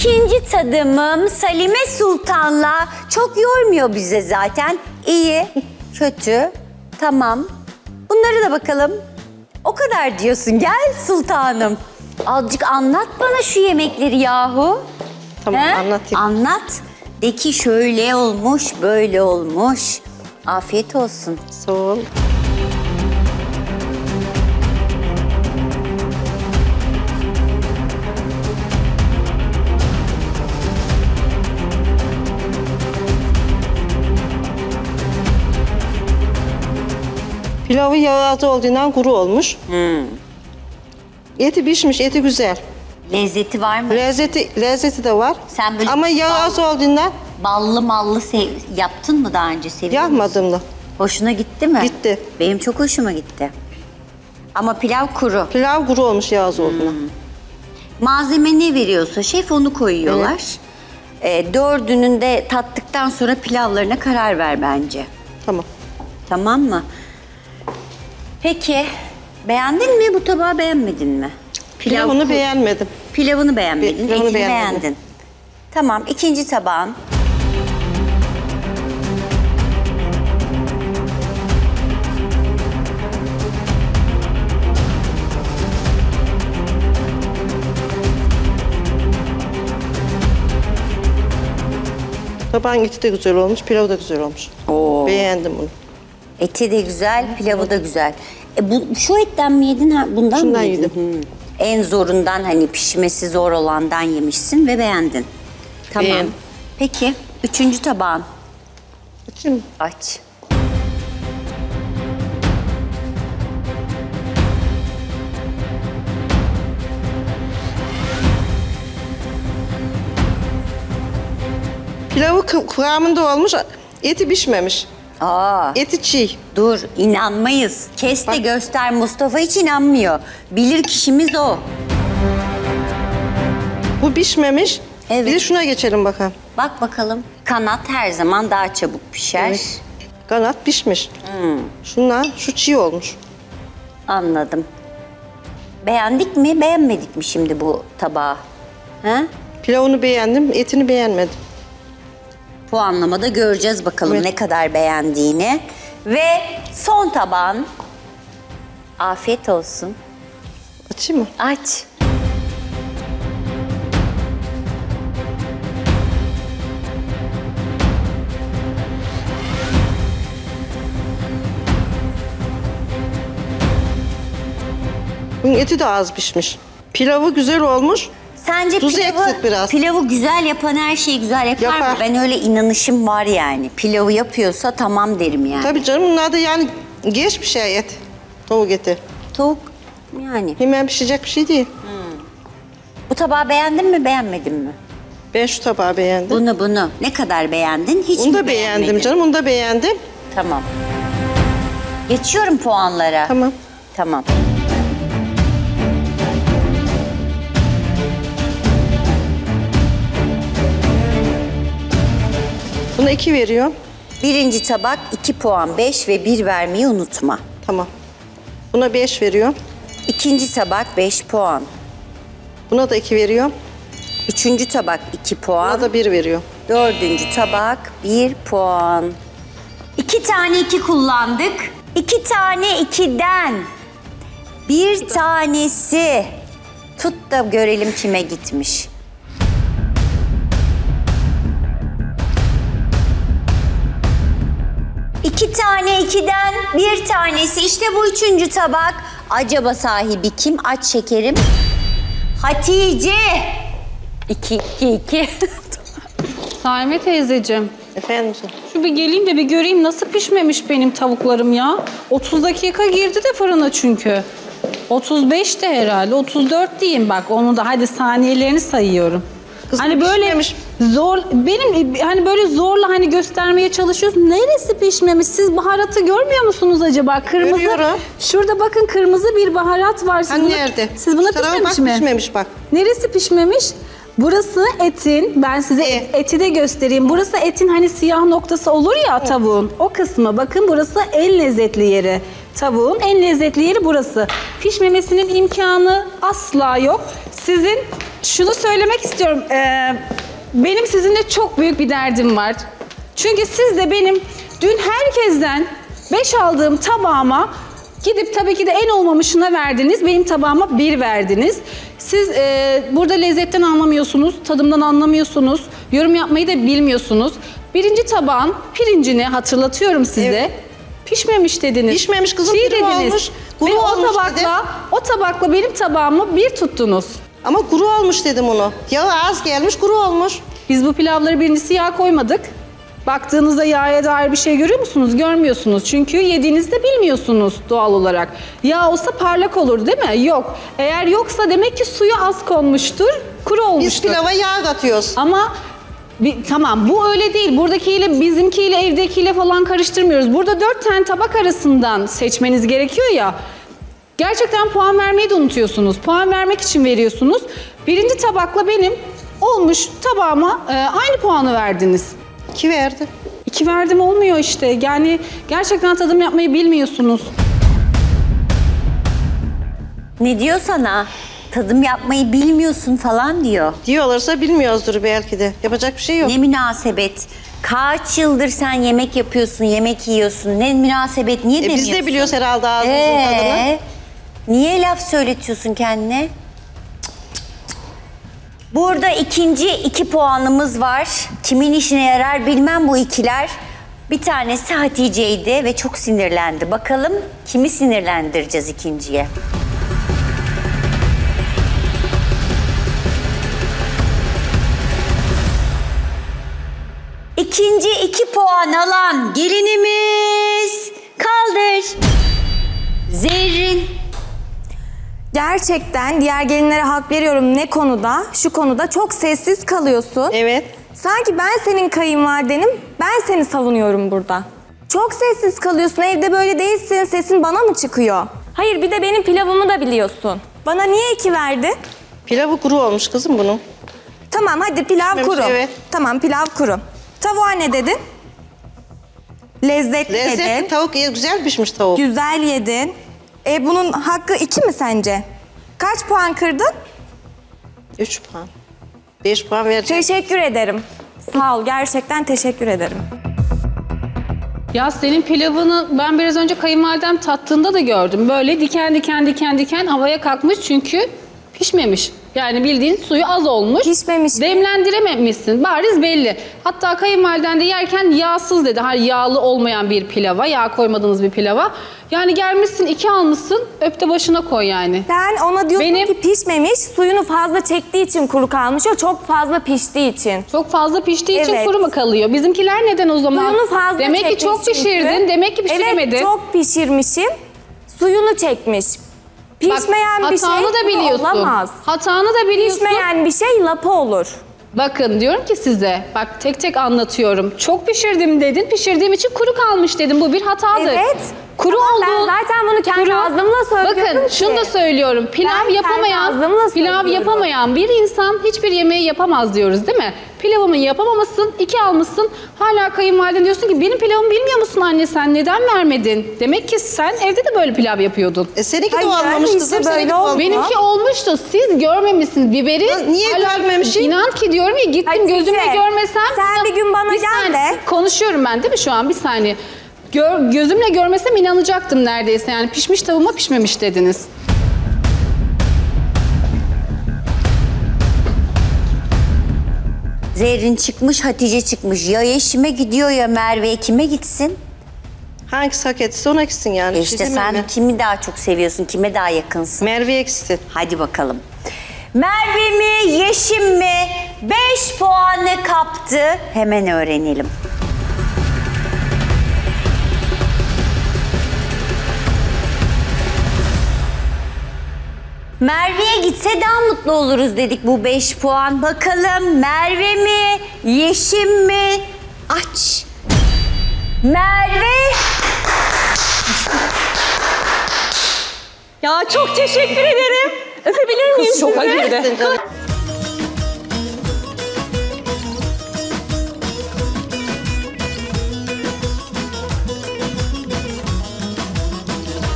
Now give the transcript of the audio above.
İkinci tadımım Salime Sultan'la çok yormuyor bize zaten. İyi, kötü, tamam. Bunları da bakalım. O kadar diyorsun. Gel sultanım. Azıcık anlat bana şu yemekleri yahu. Tamam He? anlatayım. Anlat. De ki şöyle olmuş, böyle olmuş. Afiyet olsun. Sağ ol. Pilavı yağı az olduğundan kuru olmuş. Eti pişmiş, eti güzel. Lezzeti var mı? Lezzeti lezzeti de var. Sen böyle Ama bal- az olduğundan Ballı mallı sev- yaptın mı daha önce? Seviyor yapmadım da. Hoşuna gitti mi? Gitti. Benim çok hoşuma gitti. Ama pilav kuru. Pilav kuru olmuş yağı az olduğundan. Malzeme ne veriyorsa şef onu koyuyorlar. Ee, dördünün de tattıktan sonra pilavlarına karar ver bence. Tamam. Tamam mı? Peki beğendin mi bu tabağı beğenmedin mi? Pilavını ku- beğenmedim. Pilavını beğenmedin, Pilavını etini beğenmedim. beğendin. Tamam ikinci tabağın. Tabağın eti de güzel olmuş, pilavı da güzel olmuş. Oo. Beğendim bunu. Eti de güzel, pilavı da güzel. E bu şu etten mi yedin ha? Bundan Şundan mı yedin? yedim. En zorundan hani pişmesi zor olandan yemişsin ve beğendin. Tamam. Beğendim. Peki üçüncü tabağın. Açayım. Aç. Pilavı kı- kıvamında olmuş, eti pişmemiş. Aa, Eti çiğ. dur inanmayız. Kes de Bak. göster Mustafa hiç inanmıyor. Bilir kişimiz o. Bu pişmemiş. Evet. Bir de şuna geçelim bakalım. Bak bakalım. Kanat her zaman daha çabuk pişer. Evet. Kanat pişmiş. Hmm. Şunlar, şu çiğ olmuş. Anladım. Beğendik mi, beğenmedik mi şimdi bu tabağı? Ha? Pilavını beğendim, etini beğenmedim. Puanlamada göreceğiz bakalım Evet. ne kadar beğendiğini. Ve son taban. Afiyet olsun. Açayım mı? Aç. Eti de az pişmiş. Pilavı güzel olmuş. Sence Tuzu pilavı, eksik biraz. pilavı güzel yapan her şeyi güzel yapar, mı? Yapar. Ben öyle inanışım var yani. Pilavı yapıyorsa tamam derim yani. Tabii canım bunlar da yani geç bir şey et. Tavuk eti. Tavuk yani. Hemen pişecek bir şey değil. Bu tabağı beğendin mi beğenmedin mi? Ben şu tabağı beğendim. Bunu bunu. Ne kadar beğendin? Hiç Bunu mi da beğendim beğenmedin? canım, bunu da beğendim. Tamam. Geçiyorum puanlara. Tamam. Tamam. Buna iki veriyorum. Birinci tabak 2 puan 5 ve 1 vermeyi unutma. Tamam. Buna beş veriyorum. İkinci tabak 5 puan. Buna da iki veriyorum. Üçüncü tabak 2 Buna puan. da bir veriyorum. Dördüncü tabak 1 puan. İki tane 2 kullandık. İki tane 2'den. Bir tanesi. Tut da görelim kime gitmiş. Tane ikiden bir tanesi. İşte bu üçüncü tabak. Acaba sahibi kim? Aç şekerim. Hatice. İki, iki, iki. Saime teyzeciğim. Efendim canım. Şu bir geleyim de bir göreyim nasıl pişmemiş benim tavuklarım ya. 30 dakika girdi de fırına çünkü. 35 de herhalde. 34 diyeyim bak onu da hadi saniyelerini sayıyorum. Kızım hani böyle pişmemiş. zor benim hani böyle zorla hani göstermeye çalışıyorsun. Neresi pişmemiş? Siz baharatı görmüyor musunuz acaba? Kırmızı. Görüyorum. Şurada bakın kırmızı bir baharat var. Siz Hani bunu- nerede? Siz buna Şu pişmemiş bak, mi? Pişmemiş bak. Neresi pişmemiş? Burası etin, ben size et- eti de göstereyim. Burası etin hani siyah noktası olur ya tavuğun. O kısmı bakın burası en lezzetli yeri. Tavuğun en lezzetli yeri burası. Pişmemesinin imkanı asla yok. Sizin şunu söylemek istiyorum. Ee, benim sizinle çok büyük bir derdim var. Çünkü siz de benim dün herkesten 5 aldığım tabağıma gidip tabii ki de en olmamışına verdiniz. Benim tabağıma 1 verdiniz. Siz e, burada lezzetten anlamıyorsunuz, tadımdan anlamıyorsunuz, yorum yapmayı da bilmiyorsunuz. Birinci tabağın pirincini hatırlatıyorum size. Evet. Pişmemiş dediniz. Pişmemiş kızım, Çiğ dediniz. olmuş, kuru Ve o olmuş tabakla, dedi. o tabakla benim tabağımı bir tuttunuz. Ama kuru olmuş dedim onu. Yağı az gelmiş kuru olmuş. Biz bu pilavları birincisi yağ koymadık. Baktığınızda yağa dair bir şey görüyor musunuz? Görmüyorsunuz. Çünkü yediğinizde bilmiyorsunuz doğal olarak. Yağ olsa parlak olur değil mi? Yok. Eğer yoksa demek ki suyu az konmuştur, kuru Biz olmuştur. pilava yağ katıyoruz. Ama bir, tamam bu öyle değil. Buradakiyle bizimkiyle evdekiyle falan karıştırmıyoruz. Burada dört tane tabak arasından seçmeniz gerekiyor ya. Gerçekten puan vermeyi de unutuyorsunuz. Puan vermek için veriyorsunuz. Birinci tabakla benim olmuş tabağıma e, aynı puanı verdiniz. İki verdi. İki verdim olmuyor işte. Yani gerçekten tadım yapmayı bilmiyorsunuz. Ne diyor sana? Tadım yapmayı bilmiyorsun falan diyor. Diyorlarsa bilmiyoruzdur belki de. Yapacak bir şey yok. Ne münasebet. Kaç yıldır sen yemek yapıyorsun, yemek yiyorsun. Ne münasebet, niye E, demiyorsun? biz de biliyoruz herhalde ağzımızın tadını. Niye laf söyletiyorsun kendine? Burada ikinci iki puanımız var. Kimin işine yarar bilmem bu ikiler. Bir tanesi Hatice'ydi ve çok sinirlendi. Bakalım kimi sinirlendireceğiz ikinciye? İkinci iki puan alan gelinimiz kaldır. Zerrin. Gerçekten diğer gelinlere hak veriyorum ne konuda? Şu konuda çok sessiz kalıyorsun. Evet. Sanki ben senin kayınvalidenim, ben seni savunuyorum burada. Çok sessiz kalıyorsun, evde böyle değilsin, sesin bana mı çıkıyor? Hayır bir de benim pilavımı da biliyorsun. Bana niye iki verdin? Pilavı kuru olmuş kızım bunun. Tamam hadi pilav kuru. evet. Tamam pilav kuru. Tavuğa ne dedin? Lezzetli, Lezzetli dedin. tavuk güzel pişmiş tavuk. Güzel yedin. E bunun hakkı iki mi sence? Kaç puan kırdın? Üç puan. Beş puan vereceğim. Teşekkür ederim. Sağ ol, gerçekten teşekkür ederim. Ya senin pilavını ben biraz önce kayınvalidem tattığında da gördüm. Böyle diken diken diken diken havaya kalkmış çünkü pişmemiş. Yani bildiğin suyu az olmuş. Pişmemiş. Demlendirememişsin. Bariz belli. Hatta kayınvaliden de yerken yağsız dedi. Hayır yağlı olmayan bir pilava, yağ koymadığınız bir pilava. Yani gelmişsin iki almışsın, öpte başına koy yani. Sen ona diyorsun Benim- ki pişmemiş, suyunu fazla çektiği için kuru kalmış. O çok fazla piştiği için. Çok fazla piştiği için Evet. kuru mu kalıyor? Bizimkiler neden o zaman? Suyunu fazla Demek ki çekmiş çok çünkü. pişirdin, demek ki pişiremedin. Evet, çok pişirmişim. Suyunu çekmiş. Bak, Pişmeyen bir şey hatanı da biliyorsun. olamaz. Hatanı da biliyorsun. Pişmeyen bir şey lapa olur. Bakın diyorum ki size, bak tek tek anlatıyorum. Çok pişirdim dedin, pişirdiğim için kuru kalmış dedim. Bu bir hatadır. Evet. Kuru Ama oldu. ben zaten bunu kendi ağzımla söylüyorum Bakın ki. şunu da söylüyorum. Pilav Ben yapamayan, pilav yapamayan bir insan hiçbir yemeği yapamaz diyoruz değil mi? Pilavımı yapamamışsın, iki almışsın. Hala kayınvaliden diyorsun ki benim pilavımı bilmiyor musun anne sen neden vermedin? Demek ki sen evde de böyle pilav yapıyordun. E seninki de Hayır, olmamış işte kızım. böyle Seninki de oldu. olmamış. Benimki olmuştu. Siz görmemişsiniz biberi. Ya niye görmemişim? İnan ki diyorum ya gittim Hatice, gözümle görmesem. sen bir gün bana Bir gel de. Konuşuyorum ben değil mi şu an bir saniye. Gör, gözümle görmesem inanacaktım neredeyse yani pişmiş tavuğuma pişmemiş dediniz. Zerrin çıkmış, Hatice çıkmış. Ya Yeşim'e gidiyor ya Merve kime gitsin? Hangisi hak etse ona gitsin yani. E şey işte sen ben. kimi daha çok seviyorsun, kime daha yakınsın? Merve'ye gitsin. Hadi bakalım. Merve mi, Yeşim mi? 5 puanı kaptı. Hemen öğrenelim. Merve'ye gitse daha mutlu oluruz dedik bu 5 puan. Bakalım Merve mi, Yeşim mi? Aç. Merve. Ya çok teşekkür ederim. Öpebilir miyim Şoka sizi? girdi.